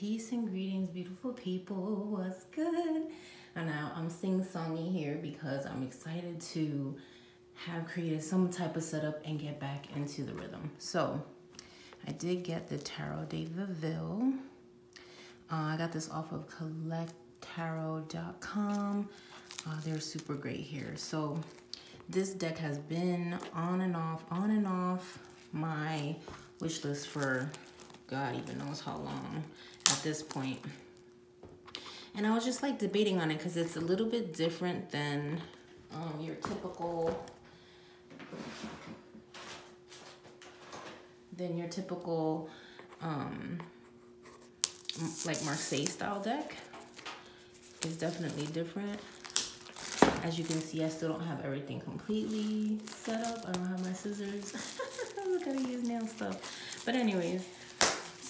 Peace and greetings, beautiful people. What's good? And now I'm sing songy here because I'm excited to have created some type of setup and get back into the rhythm. So I did get the Tarot de Vieville. Uh, I got this off of collecttarot.com. Uh, they're super great here. So this deck has been on and off, on and off my wish list for God even knows how long at this point. And I was just like debating on it because it's a little bit different than um, your typical than your typical um, like Marseille style deck. It's definitely different. As you can see, I still don't have everything completely set up. I don't have my scissors. I use nail stuff. But anyways,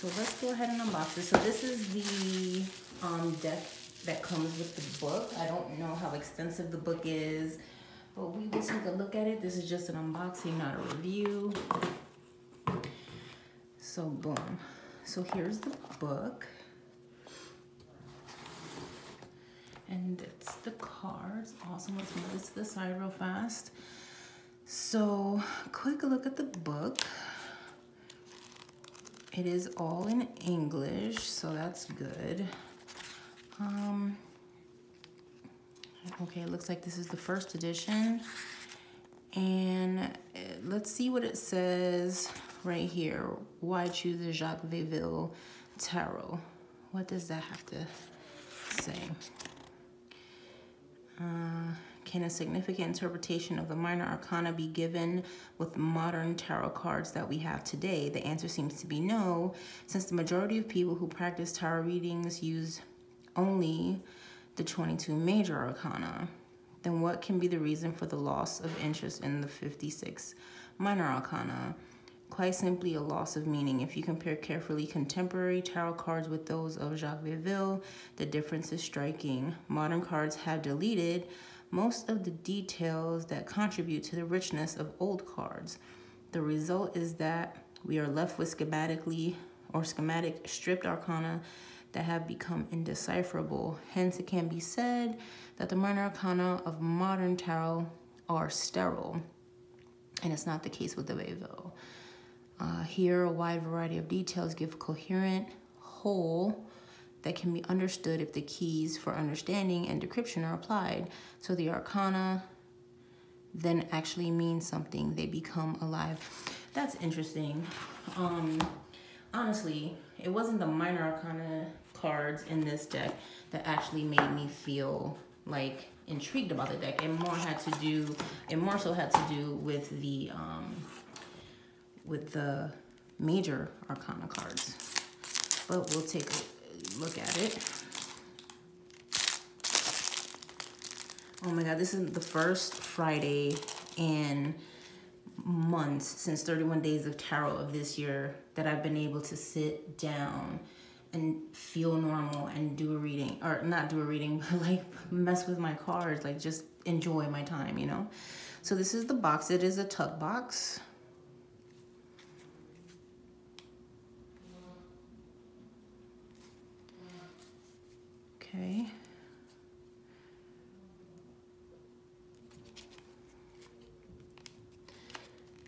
so let's go ahead and unbox this. So this is the um, deck that comes with the book. I don't know how extensive the book is, but we will take a look at it. This is just an unboxing, not a review. So boom. So here's the book. And it's the cards. Awesome. Let's move this to the side real fast. So quick look at the book. It is all in English, so that's good. Um, okay, it looks like this is the first edition. And uh, let's see what it says right here. Why choose the Jacques Vieville Tarot? What does that have to say? Uh, can a significant interpretation of the minor arcana be given with modern tarot cards that we have today? The answer seems to be no, since the majority of people who practice tarot readings use only the 22 major arcana. Then what can be the reason for the loss of interest in the 56 minor arcana? Quite simply a loss of meaning. If you compare carefully contemporary tarot cards with those of Jacques Vieville, the difference is striking. Modern cards have deleted most of the details that contribute to the richness of old cards. The result is that we are left with schematically or schematic stripped arcana that have become indecipherable. Hence, it can be said that the minor arcana of modern tarot are sterile, and it's not the case with the Vieville. Uh, here, a wide variety of details give coherent whole that can be understood if the keys for understanding and decryption are applied. So the arcana then actually means something. They become alive. That's interesting. Um, honestly, it wasn't the minor arcana cards in this deck that actually made me feel like intrigued about the deck. It more had to do, it more so had to do with the, um, with the major arcana cards. But we'll take look at it. Oh my God, this is the first Friday in months since 31 Days of Tarot of this year that I've been able to sit down and feel normal and do a reading or not do a reading but like mess with my cards like just enjoy my time you know? So this is the box. It is a tuck box Okay.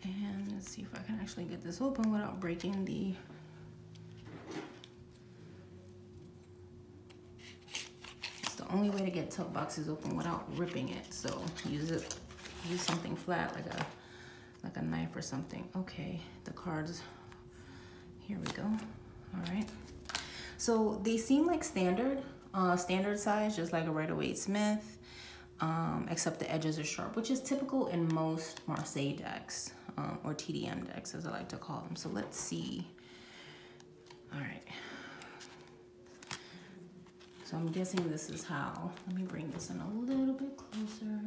And let's see if I can actually get this open without breaking the It's the only way to get tuck boxes open without ripping it. So use it use something flat like a like a knife or something. Okay, the cards here we go. All right. So they seem like standard, uh, standard size, just like a Rider-Waite Smith, um, except the edges are sharp, which is typical in most Marseille decks, um, or TDM decks, as I like to call them. So let's see. All right. So I'm guessing this is how. Let me bring this in a little bit closer.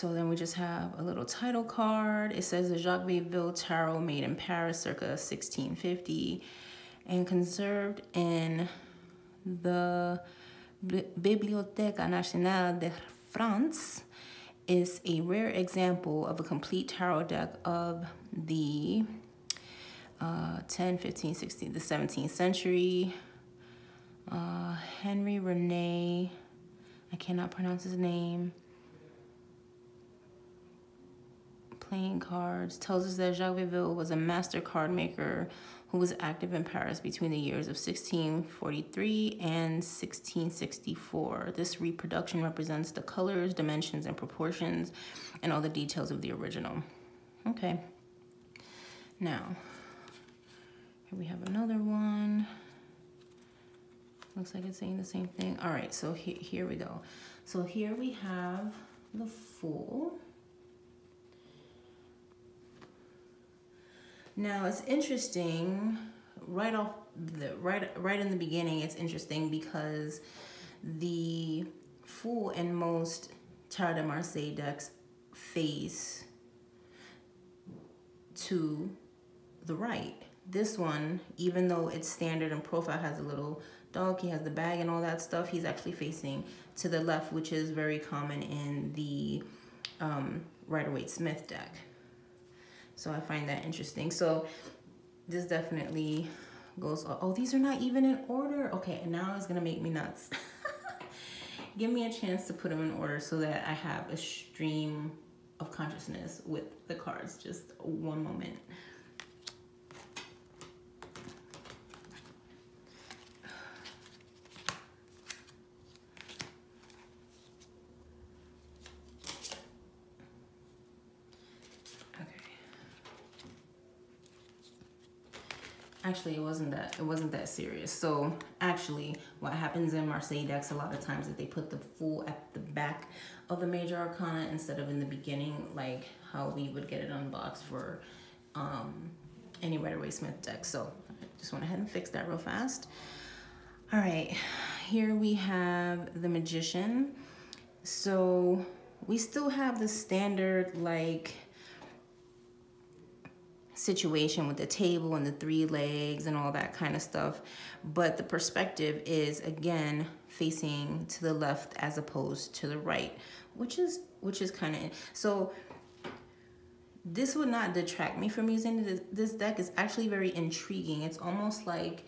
So then we just have a little title card. It says the Jacques Vieville Tarot made in Paris circa 1650 and conserved in the Bibliothèque Nationale de France is a rare example of a complete tarot deck of the uh, 10, 15, 16, the 17th century. Uh, Henry Rene, I cannot pronounce his name. Playing cards tells us that Jacques Vieville was a master card maker who was active in Paris between the years of 1643 and 1664. This reproduction represents the colors, dimensions, and proportions, and all the details of the original. Okay. Now, here we have another one. Looks like it's saying the same thing. All right, so he here we go. So here we have the Fool. Now it's interesting right off the right right in the beginning it's interesting because the Fool and most Tarot de Marseille decks face to the right. This one, even though it's standard and profile has a little dog, he has the bag and all that stuff, he's actually facing to the left, which is very common in the um, Rider-Waite-Smith deck. So I find that interesting. So this definitely goes, oh, these are not even in order. Okay, and now it's gonna make me nuts. Give me a chance to put them in order so that I have a stream of consciousness with the cards. Just one moment. Actually it wasn't that it wasn't that serious. So actually what happens in marseille decks a lot of times is they put the Fool at the back of the major arcana instead of in the beginning like how we would get it unboxed for um, any Rider-Waite-Smith deck. So I just went ahead and fixed that real fast. All right here we have the magician. So we still have the standard like situation with the table and the three legs and all that kind of stuff. But the perspective is again facing to the left as opposed to the right, which is which is kind of so this would not detract me from using this, this deck. It's actually very intriguing. It's almost like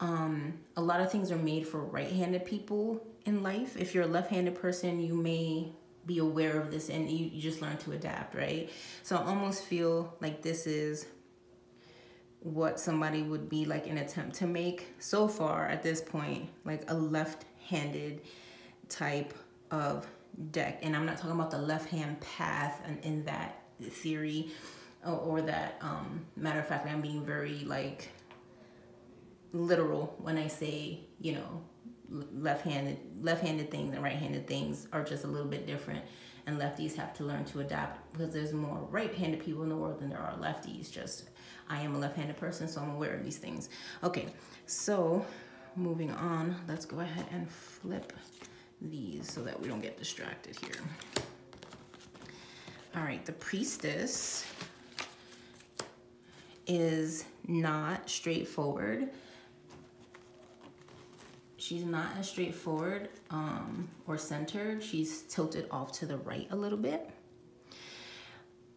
um, a lot of things are made for right-handed people in life. If you're a left-handed person, you may be aware of this and you, you just learn to adapt, right? So I almost feel like this is what somebody would be like an attempt to make so far at this point, like a left-handed type of deck. And I'm not talking about the left-hand path and in that theory or, or that, um, matter of fact, I'm being very like literal when I say, you know, left-handed left-handed things and right-handed things are just a little bit different. And lefties have to learn to adapt because there's more right-handed people in the world than there are lefties. Just I am a left-handed person so I'm aware of these things. Okay so moving on let's go ahead and flip these so that we don't get distracted here. All right the priestess is not straightforward she's not as straightforward um, or centered. She's tilted off to the right a little bit.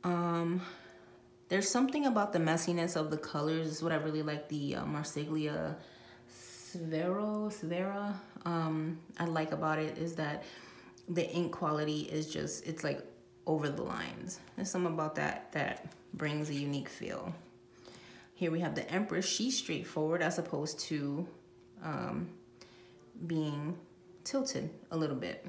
Um, there's something about the messiness of the colors. Is what I really like the uh, Marsiglia Svero, Svera. Um, I like about it is that the ink quality is just, it's like over the lines. There's something about that that brings a unique feel. Here we have the Empress. She's straightforward as opposed to um, being tilted a little bit.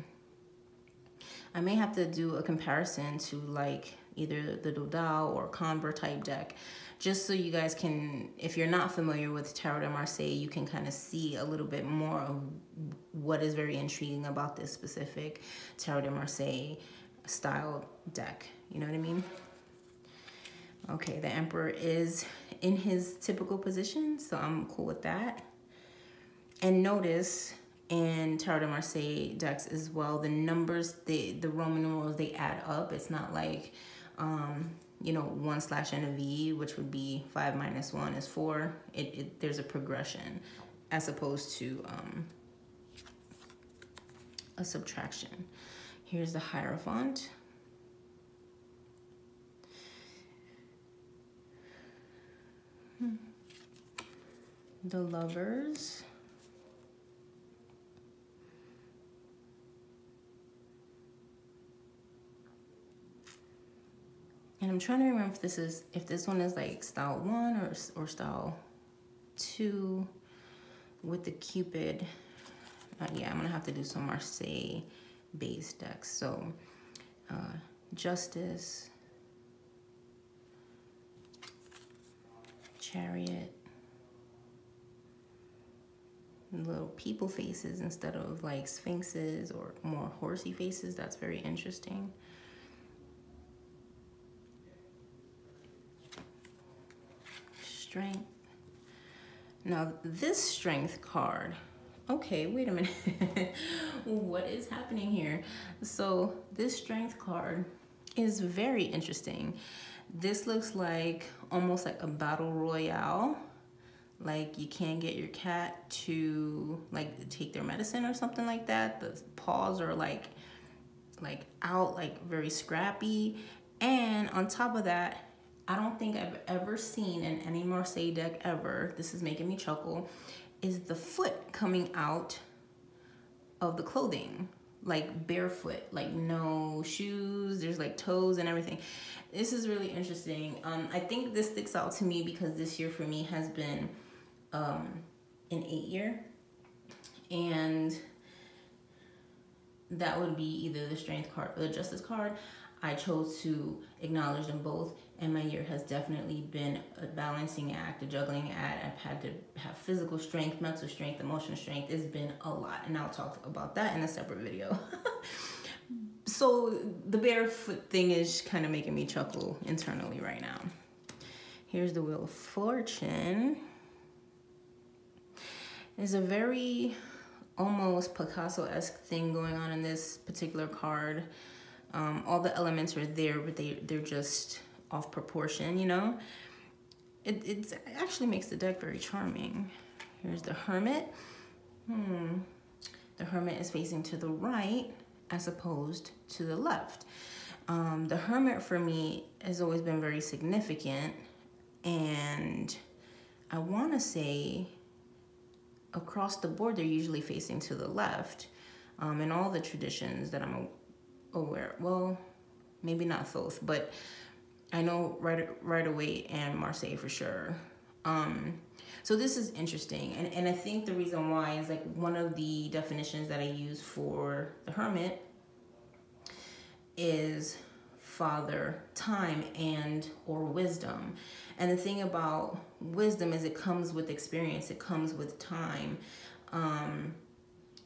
I may have to do a comparison to like either the Dodal or Conver type deck, just so you guys can, if you're not familiar with Tarot de Marseille, you can kind of see a little bit more of what is very intriguing about this specific Tarot de Marseille style deck. You know what I mean? Okay, the Emperor is in his typical position, so I'm cool with that. And notice and Tarot de Marseille decks as well. The numbers, the, the Roman numerals, they add up. It's not like, um, you know, one slash and a V, which would be five minus one is four. It, it There's a progression as opposed to um, a subtraction. Here's the Hierophant. Hmm. The Lovers. Trying to remember if this is if this one is like style one or or style two with the Cupid. Uh, yeah, I'm gonna have to do some Marseille base decks. So uh, Justice, Chariot, little people faces instead of like sphinxes or more horsey faces. That's very interesting. Strength. Now this strength card, okay, wait a minute. what is happening here? So this strength card is very interesting. This looks like almost like a battle royale. Like you can't get your cat to like take their medicine or something like that. The paws are like like out, like very scrappy. And on top of that, I don't think I've ever seen in any Marseille deck ever, this is making me chuckle, is the foot coming out of the clothing like barefoot like no shoes there's like toes and everything. This is really interesting. Um i think this sticks out to me because this year for me has been um an eight year. And that would be either the strength card or the justice card. I chose to acknowledge them both and my year has definitely been a balancing act, a juggling act. I've had to have physical strength, mental strength, emotional strength. It's been a lot, and I'll talk about that in a separate video. so the barefoot thing is kind of making me chuckle internally right now. Here's the Wheel of Fortune. There's a very almost Picasso-esque thing going on in this particular card. Um, all the elements are there, but they, they're just off proportion, you know? It, it actually makes the deck very charming. Here's the Hermit. Hmm. The Hermit is facing to the right as opposed to the left. Um, the Hermit for me has always been very significant and I want to say across the board they're usually facing to the left um, in all the traditions that I'm aware well maybe not Thoth but I know right right away and Marseille for sure. Um, so this is interesting. And, and I think the reason why is like one of the definitions that I use for the hermit is father time and or wisdom. And the thing about wisdom is it comes with experience, it comes with time. Um,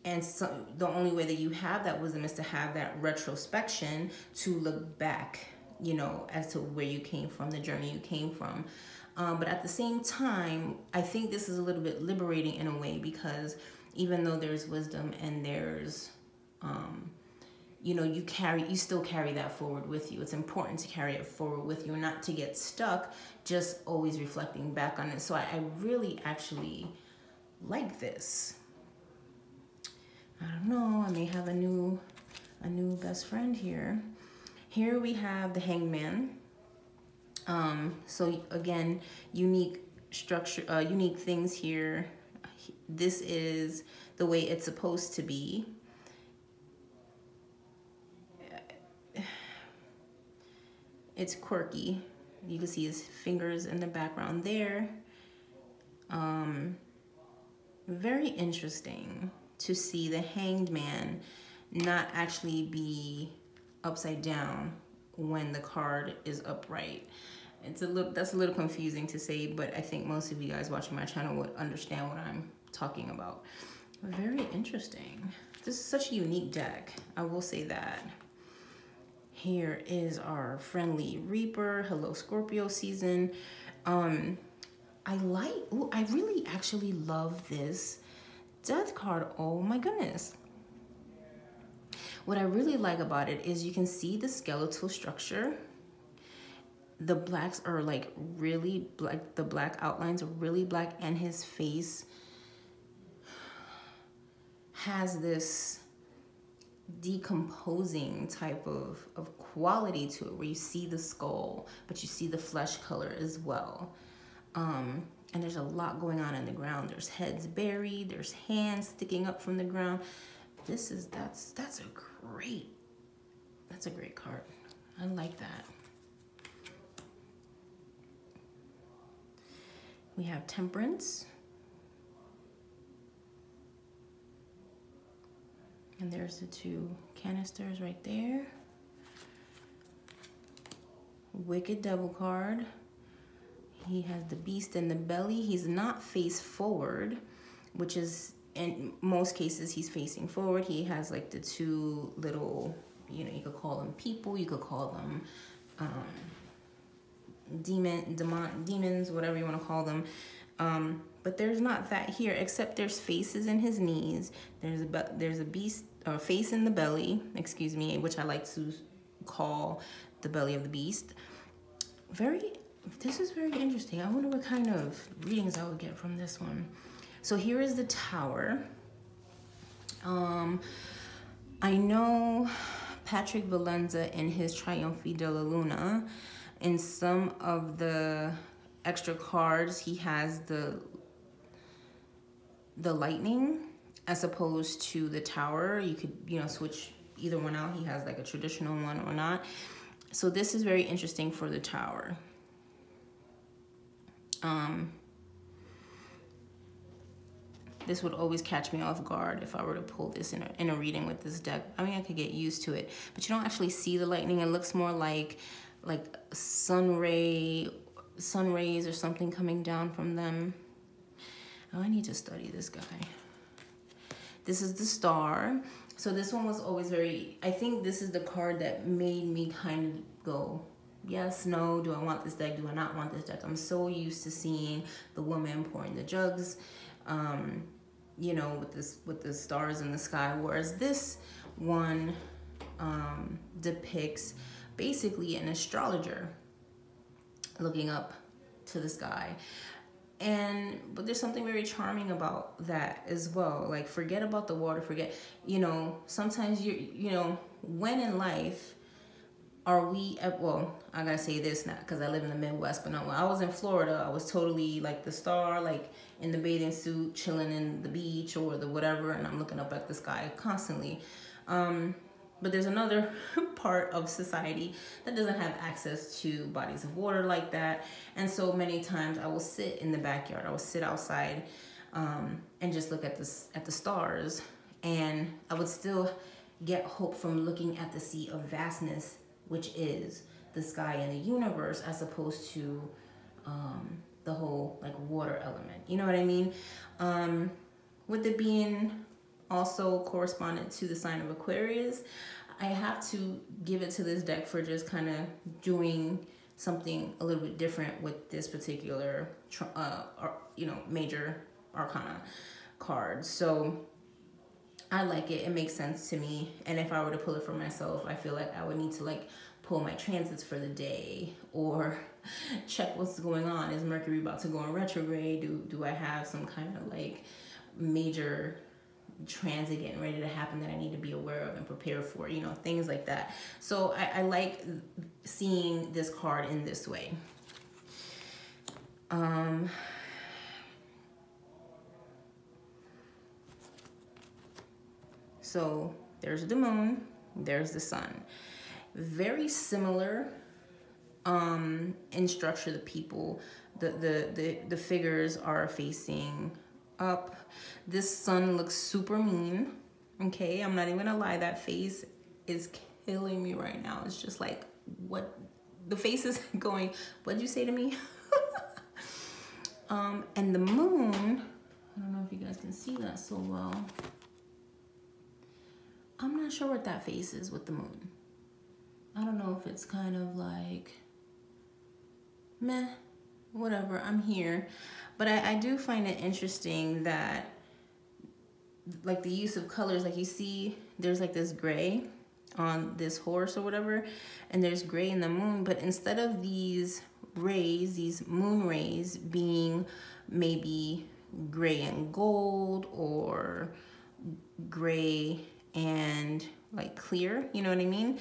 and so the only way that you have that wisdom is to have that retrospection to look back you know, as to where you came from, the journey you came from. Um, but at the same time, I think this is a little bit liberating in a way because even though there's wisdom and there's, um, you know, you carry, you still carry that forward with you. It's important to carry it forward with you not to get stuck just always reflecting back on it. So I, I really actually like this. I don't know, I may have a new, a new best friend here. Here we have the hangman. Um, so again, unique structure, uh, unique things here. This is the way it's supposed to be. It's quirky. You can see his fingers in the background there. Um, very interesting to see the hanged man not actually be upside down when the card is upright. It's a little, that's a little confusing to say, but I think most of you guys watching my channel would understand what I'm talking about. Very interesting. This is such a unique deck. I will say that. Here is our friendly Reaper. Hello Scorpio season. Um, I like, ooh, I really actually love this death card. Oh my goodness. What I really like about it is you can see the skeletal structure. The blacks are like really black, the black outlines are really black and his face has this decomposing type of, of quality to it where you see the skull, but you see the flesh color as well. Um, and there's a lot going on in the ground. There's heads buried, there's hands sticking up from the ground. This is, that's, that's a great, that's a great card. I like that. We have Temperance. And there's the two canisters right there. Wicked Devil card. He has the beast in the belly. He's not face forward, which is in most cases he's facing forward. He has like the two little, you know, you could call them people, you could call them um, demon, demon, demons, whatever you want to call them. Um, but there's not that here, except there's faces in his knees. There's a there's a beast or face in the belly, excuse me, which I like to call the belly of the beast. Very, this is very interesting. I wonder what kind of readings I would get from this one. So here is the tower. Um, I know Patrick Valenza in his Trionfi della Luna, in some of the extra cards, he has the the lightning as opposed to the tower. You could, you know, switch either one out. He has like a traditional one or not. So this is very interesting for the tower. Um, this would always catch me off guard if I were to pull this in a, in a reading with this deck. I mean, I could get used to it, but you don't actually see the lightning. It looks more like like sun ray, sun rays or something coming down from them. Oh, I need to study this guy. This is the star. So this one was always very, I think this is the card that made me kind of go, yes, no, do I want this deck, do I not want this deck? I'm so used to seeing the woman pouring the jugs, um, you know, with this with the stars in the sky, whereas this one um, depicts basically an astrologer looking up to the sky. And but there's something very charming about that as well. Like forget about the water forget you know sometimes you you know when in life are we at well i gotta say this now because i live in the midwest but no when i was in florida i was totally like the star like in the bathing suit chilling in the beach or the whatever and i'm looking up at the sky constantly um but there's another part of society that doesn't have access to bodies of water like that. And so many times I will sit in the backyard, I will sit outside um, and just look at, this, at the stars. And I would still get hope from looking at the sea of vastness, which is the sky and the universe, as opposed to um, the whole like water element. You know what I mean? Um, with it being also correspondent to the sign of Aquarius, I have to give it to this deck for just kind of doing something a little bit different with this particular, uh, you know, major arcana card. So I like it. It makes sense to me. And if I were to pull it for myself, I feel like I would need to like pull my transits for the day or check what's going on. Is Mercury about to go in retrograde? Do, do I have some kind of like major transit getting ready to happen that I need to be aware of and prepare for, you know, things like that. So I, I like seeing this card in this way. Um, so there's the moon, there's the sun. Very similar um, in structure, the people, the, the, the, the figures are facing up. This sun looks super mean. Okay, I'm not even gonna lie, that face is killing me right now. It's just like, what? The face is going, what'd you say to me? um, and the moon, I don't know if you guys can see that so well. Not sure what that face is with the moon. I don't know if it's kind of like, meh, whatever, I'm here. But I, I do find it interesting that like the use of colors, like you see there's like this gray on this horse or whatever, and there's gray in the moon, but instead of these rays, these moon rays being maybe gray and gold or gray and like clear, you know what I mean?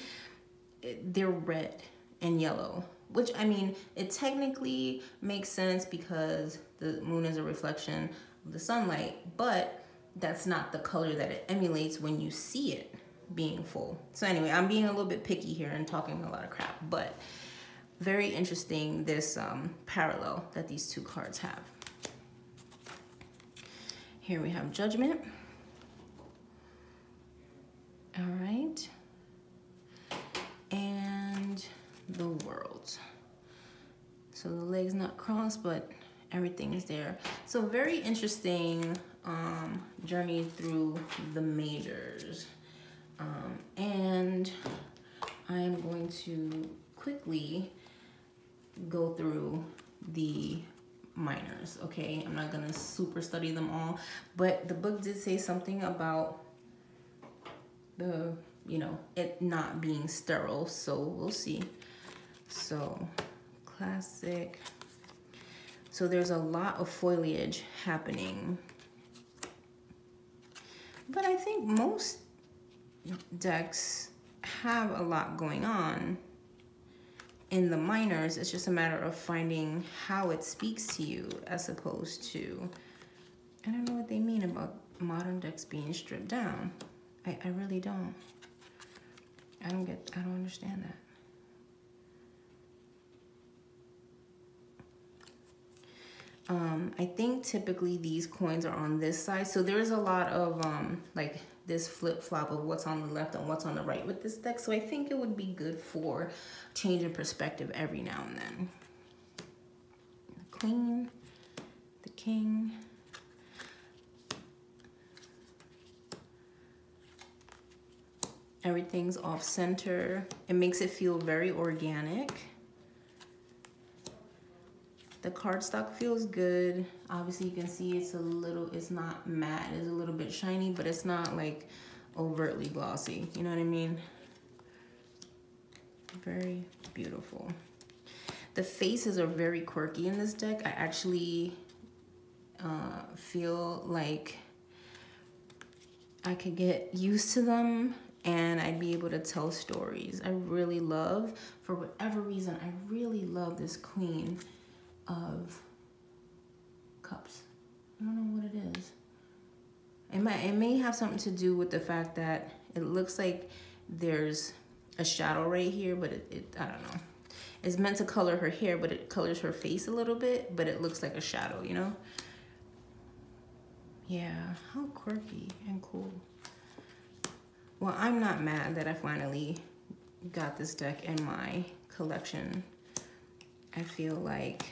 They're red and yellow which I mean, it technically makes sense because the moon is a reflection of the sunlight, but that's not the color that it emulates when you see it being full. So anyway, I'm being a little bit picky here and talking a lot of crap, but very interesting this um, parallel that these two cards have. Here we have Judgment. All right. And the world. So the leg's not crossed, but everything is there. So very interesting um, journey through the majors. Um, and I am going to quickly go through the minors, okay? I'm not gonna super study them all, but the book did say something about the, you know, it not being sterile, so we'll see. So, classic. So there's a lot of foliage happening. But I think most decks have a lot going on in the minors. It's just a matter of finding how it speaks to you as opposed to, I don't know what they mean about modern decks being stripped down. I, I really don't. I don't get, I don't understand that. Um, I think typically these coins are on this side. So there's a lot of um, like this flip-flop of what's on the left and what's on the right with this deck. So I think it would be good for changing perspective every now and then. The queen, the king. Everything's off center. It makes it feel very organic. The cardstock feels good. Obviously you can see it's a little, it's not matte, it's a little bit shiny, but it's not like overtly glossy. You know what I mean? Very beautiful. The faces are very quirky in this deck. I actually uh, feel like I could get used to them and I'd be able to tell stories. I really love, for whatever reason, I really love this queen of cups. I don't know what it is. It might it may have something to do with the fact that it looks like there's a shadow right here, but it, it I don't know. It's meant to color her hair, but it colors her face a little bit, but it looks like a shadow, you know? Yeah, how quirky and cool. Well, I'm not mad that I finally got this deck in my collection. I feel like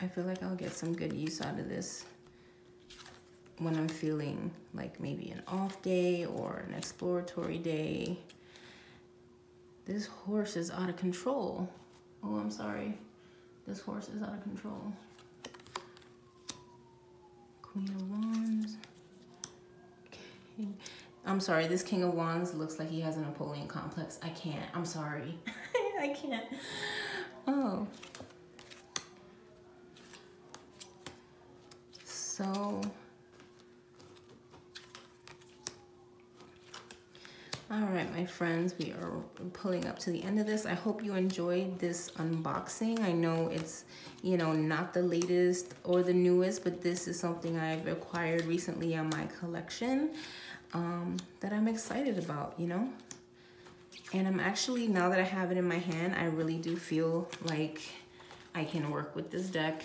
I feel like I'll get some good use out of this when I'm feeling like maybe an off day or an exploratory day. This horse is out of control. Oh, I'm sorry. This horse is out of control. Queen of Wands. King. I'm sorry, this King of Wands looks like he has a Napoleon complex. I can't, I'm sorry. I can't. Oh, So, all right, my friends, we are pulling up to the end of this. I hope you enjoyed this unboxing. I know it's, you know, not the latest or the newest, but this is something I've acquired recently on my collection um, that I'm excited about, you know? And I'm actually, now that I have it in my hand, I really do feel like I can work with this deck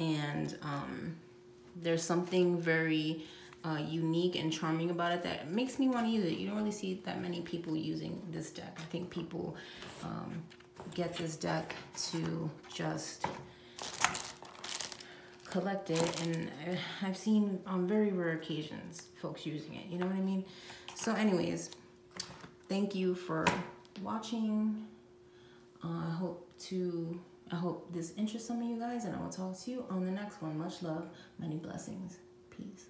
and um, there's something very uh, unique and charming about it that makes me want to use it. You don't really see that many people using this deck. I think people um, get this deck to just collect it and I've seen on very rare occasions folks using it, you know what I mean? So anyways, thank you for watching. Uh, I hope to I hope this interests some of you guys and I will talk to you on the next one. Much love, many blessings. Peace.